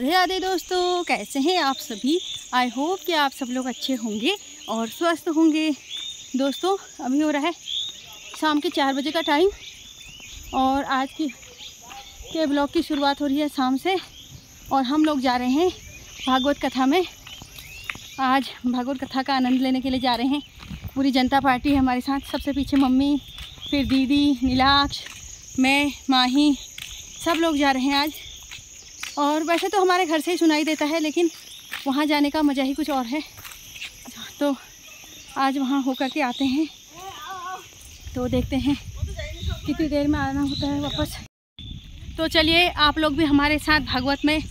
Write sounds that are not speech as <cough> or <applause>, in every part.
राधे राधे दोस्तों, कैसे हैं आप सभी? आई होप कि आप सब लोग अच्छे होंगे और स्वस्थ होंगे। दोस्तों, अभी हो रहा है शाम के चार बजे का टाइम और आज की, के ब्लॉग की शुरुआत हो रही है शाम से और हम लोग जा रहे हैं भागवत कथा में। आज भागवत कथा का आनंद लेने के लिए जा रहे हैं। पूरी जनता पार्टी हमारे साथ, सबसे पीछे मम्मी, फिर दीदी, नीलाक्ष, मैं, माही, सब लोग जा रहे हैं आज। और वैसे तो हमारे घर से ही सुनाई देता है, लेकिन वहाँ जाने का मज़ा ही कुछ और है। तो आज वहाँ होकर के आते हैं। तो देखते हैं कितनी देर में आना होता है वापस। तो चलिए, आप लोग भी हमारे साथ भागवत में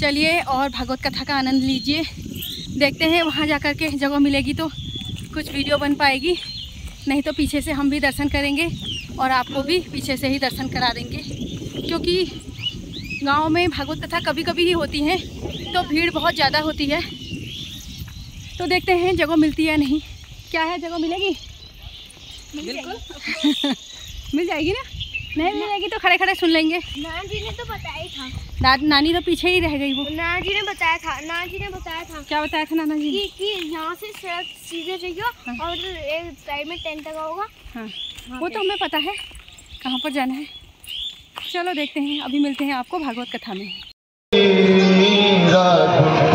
चलिए और भागवत कथा का आनंद लीजिए। देखते हैं वहाँ जा कर के जगह मिलेगी तो कुछ वीडियो बन पाएगी। नहीं तो पीछे से हम भी दर्शन करेंगे और आपको भी पीछे से ही दर्शन करा देंगे। क्योंकि गाँव में भागवत कथा कभी कभी ही होती है तो भीड़ बहुत ज़्यादा होती है। तो देखते हैं जगह मिलती है नहीं। क्या है जगह मिलेगी? बिल्कुल। <laughs> मिल जाएगी ना? नहीं मिलेगी तो खड़े खड़े सुन लेंगे। नाना जी ने तो बताया था। दाद नानी तो पीछे ही रह गई वो। नाना जी ने बताया था नाना जी ने बताया था क्या बताया था नाना जी कि कि यहाँ से सड़क सीधे जाइयो हाँ। और एक साइड में टेंट लगा होगा। हाँ। वो तो हमें पता है कहाँ पर जाना है। चलो देखते हैं अभी मिलते हैं आपको भागवत कथा में। रघुकुलमणि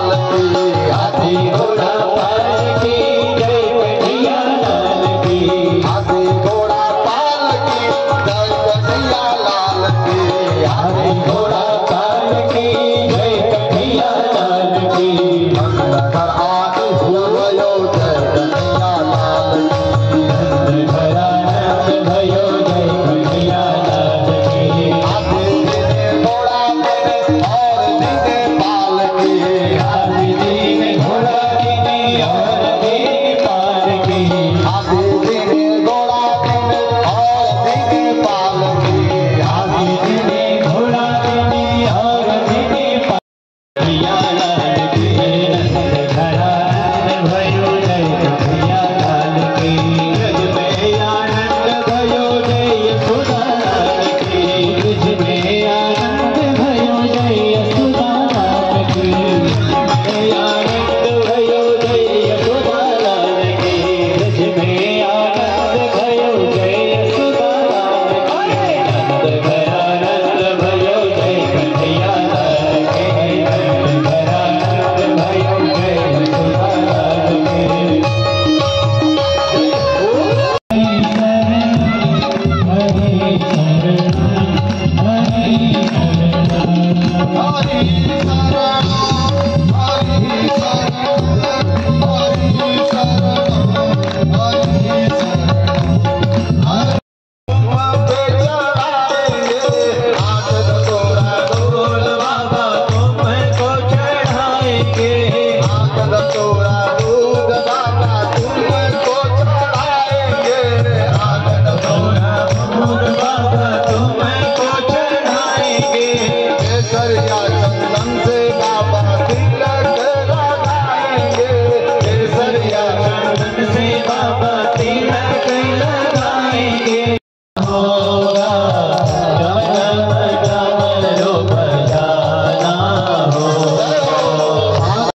राम की हाथी घोड़ा पार की